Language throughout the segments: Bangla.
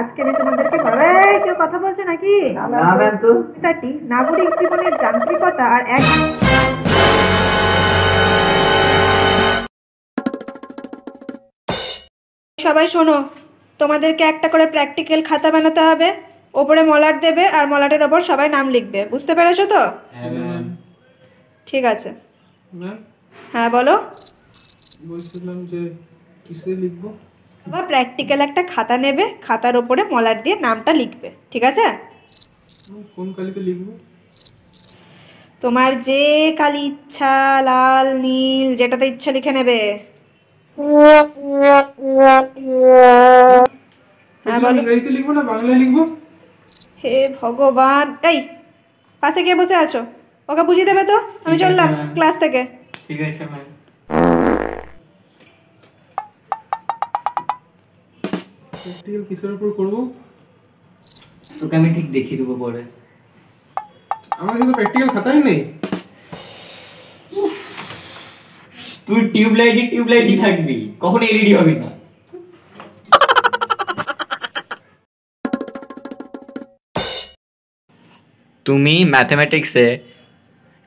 আজকে আমি তোমাদেরকে এই, কেউ কথা বলছো নাকি? না ম্যাম তো। কবিতাটি নাগরিক জীবনের যান্ত্রিকতা আর এক সবাই শোনো তোমাদেরকে একটা করে প্র্যাকটিক্যাল খাতা বানাতে হবে। ওপরে মলাট দেবে আর মলাটের ওপর সবাই নাম লিখবে। বুঝতে পেরেছ তো? হ্যাঁ ঠিক আছে। হ্যাঁ বলো। বলছিলাম যে কিসে লিখব? বা প্র্যাকটিক্যাল একটা খাতা নেবে খাতার ওপরে মলার দিয়ে নামটা লিখবে ঠিক আছে? কোন কালিতে লিখব? তোমার যে কালি ইচ্ছা লাল নীল যেটাতে ইচ্ছা লিখে নেবে। ইংরেজিতে লিখব না বাংলায় লিখব? হে ভগবান এই পাশে কে বসে আছো? ওকে বুঝিয়ে দেবে তো? আমি চললাম ক্লাস থেকে। ঠিক আছে ম্যাম প্র্যাকটিক্যাল কিসের উপর করব? তোকে আমি ঠিক দেখিয়ে দেবো পরে। আমার কাছে তো প্র্যাকটিক্যাল খাতাই নেই। তুই টিউবলাইটই টিউবলাইটই থাকবি কখনো এলইডি হবি না। তুমি ম্যাথামেটিক্সে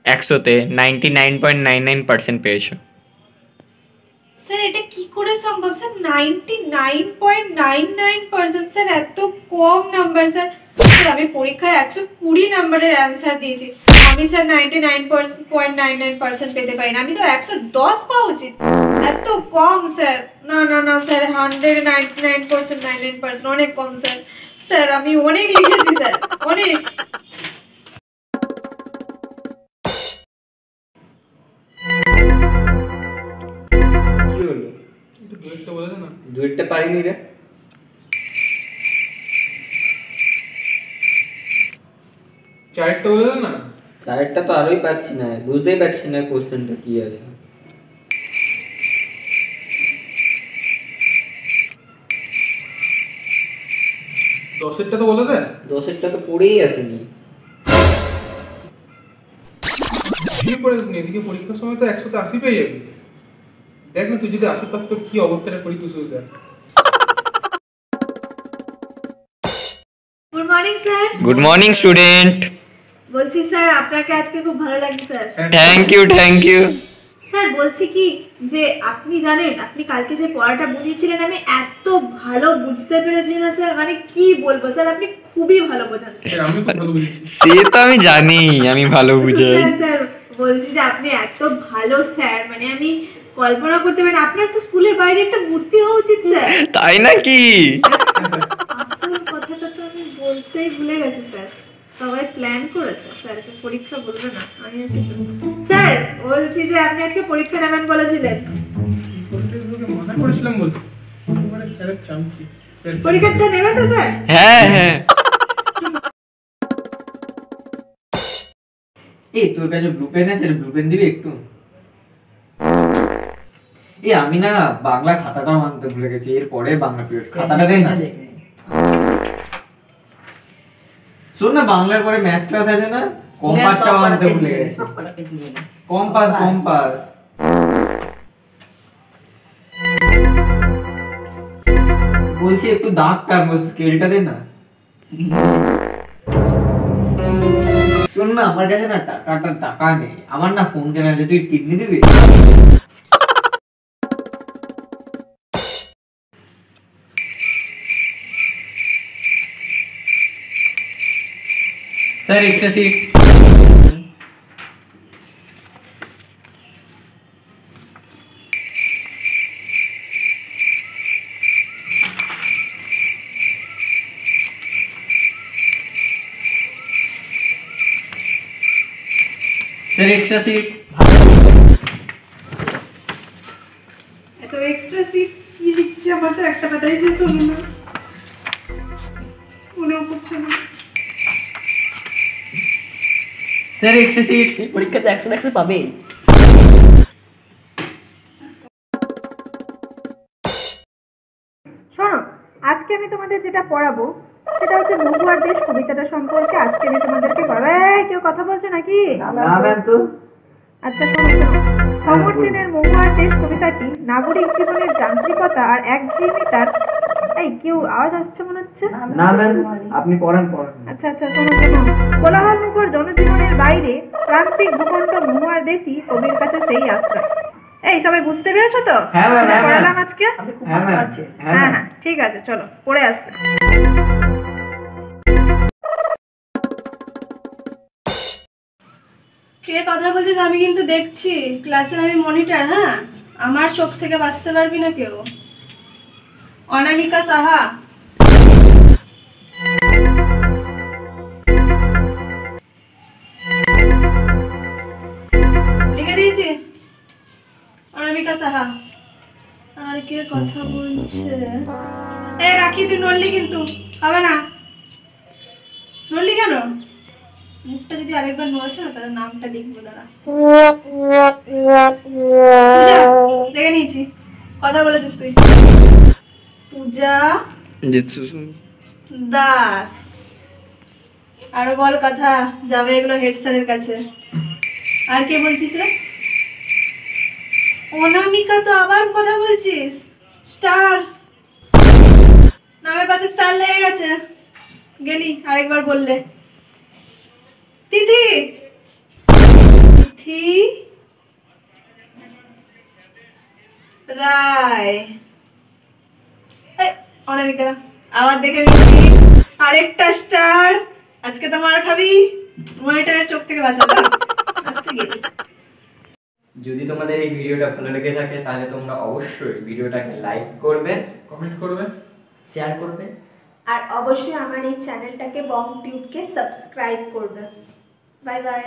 একশোতে ninety nine point nine nine percent পেয়েছ। করে সম্ভব sir ninety nine point nine nine percent sir এত কম নাম্বার স্যার স্যার আমি পরীক্ষায় একশো কুড়ি নাম্বারের অ্যান্সার দিয়েছি। আমি sir ninety nine point nine nine percent পেতে পারি না আমি তো একশো দশ পাওয়া উচিত। এত কম স্যার না না না sir hundred ninety nine percent nine nine percent অনেক কম স্যার স্যার আমি অনেক লিখেছি স্যার অনেক। পারিনি রে। চারটা বলে না? চারটা তো আরোই পাচ্ছি না। বুঝতেই পারছি না কোশ্চেনটা কি আছে। দশেরটা তো বলে দে দশেরটা তো পড়েই আসেনি। পড়েছিস নি এদিকে পরীক্ষার সময় তো একশোতে আশি পেয়ে যাবি। দেখ না তুই যদি আশি তোর কি অবস্থাটা করি তুই শুধু দেখ। Good morning sir good morning student বলছি স্যার আপনাকে আজকে খুব ভালো লাগছে sir thank you thank you sir বলছি কি যে আপনি জানেন আপনি কালকে যে পড়াটা বুঝিয়েছিলেন আমি এত ভালো বুঝতে পেরেছি না স্যার মানে কি বলব স্যার আপনি খুবই ভালো বোঝান স্যার। স্যার আমি ভালো বুঝেছি। সে তো আমি জানি আমি ভালো বুঝাই। স্যার বলছি যে আপনি এত ভালো স্যার মানে আমি কল্পনা করতে পারি না। আপনার তো স্কুলের বাইরে একটা মূর্তি হওয়া উচিত স্যার। তাই নাকি? আসল কথাটা তো আমি বলতেই ভুলে গেছি স্যার। সবাই প্ল্যান করেছে স্যারকে পরীক্ষা বলবে না। আমি আছি তো। স্যার বলছি যে আপনি আজকে পরীক্ষা নেবেন বলেছিলেন। মানা করেছিলাম বলতে স্যারের চামচি পরীক্ষাটা নেবেন তো স্যার? হ্যাঁ হ্যাঁ। এই তোর কাছে ব্লু পেন আছে ব্লু পেন দিবি একটু? এ আমি না বাংলা খাতাটাও আনতে ভুলে গেছি এর পরে বাংলা পিরিয়ড খাতাটা দে না? শোন না বাংলার পরে ম্যাথ ক্লাস আছে না কম্পাসটাও আনতে ভুলে গেছি। কম্পাস কম্পাস বলছি একটু দাগ টানবো স্কেলটা দে না। শোন না আমার কাছে না টাকাটা টাকা নেই। আমার না ফোন কেনা আছে তুই কিডনি দিবি? Sir extra sheet sir extra sheet এত এক্সট্রা সিট কি দিচ্ছে আমার তো একটা পাতাই শেষ হলো না স্যার এক্সট্রা সিট পরীক্ষাতে একশো একশো পাবে শোনো আজকে আমি তোমাদের যেটা পড়াবো সেটা হচ্ছে মহুয়ার দেশ কবিতাটা সম্পর্কে। আজকে আমি তোমাদেরকে পড়াবো। কেউ কথা বলছো নাকি? না ম্যাম তো। আচ্ছা শোনো শোনো। সমর সেনের মহুয়ার দেশ কবিতাটি নাগরিক জীবনের যান্ত্রিকতা আর একঘেয়েমিতার এই কেউ আওয়াজ আসছে মনে হচ্ছে? না ম্যাম আপনি পড়ান পড়ান। আচ্ছা আচ্ছা শোনো কোলাহল মুখর জনজীবনের বাইরে প্রান্তিক ভূখণ্ড মহুয়ার দেশি কবির কাছে সেই আশ্রয়। এই সবাই বুঝতে পেরেছ তো? হ্যাঁ, ম্যাম, হ্যাঁ। পড়ালাম আজকে? হ্যাঁ হ্যাঁ হ্যাঁ হ্যাঁ ঠিক আছে চলো পড়ে আসবে কে কথা বলছিস? আমি কিন্তু দেখছি। ক্লাসের আমি মনিটর হ্যাঁ? আমার চোখ থেকে বাঁচতে পারবি না কেউ। অনামিকা সাহা। লিখে দিয়েছি। অনামিকা সাহা। আর কে কথা বলছে? এ, রাখি, তুই নড়লি কিন্তু। হবে না। নড়লি কেন? মুখটা যদি আরেকবার নড়ছে না, তাহলে নামটা লিখব, দাঁড়া। দেখে নিয়েছি। কথা বলেছিস তুই। পূজা দাস। আরও বল কথা যাবে এগুলো হেড স্যারের কাছে। আর কে বলছিস রে? অনামিকা তো আবার কথা বলছিস। স্টার। নামের পাশে স্টার লেগে গেছে। গেলি আরেকবার বললে। তিথি! তিথি? রায়। অনামিকা আবার দেখে নিচ্ছি আরেকটা স্টার। আজকে তো মার খাবি? মনিটরের চোখ থেকে বাঁচাবো আজকে গেলি যদি তোমাদের এই ভিডিওটা ভালো লেগে থাকে তাহলে তোমরা অবশ্যই ভিডিওটাকে লাইক করবে কমেন্ট করবে শেয়ার করবে। আর অবশ্যই আমার এই চ্যানেলটাকে বং টিউবকে সাবস্ক্রাইব করবে। Bye bye.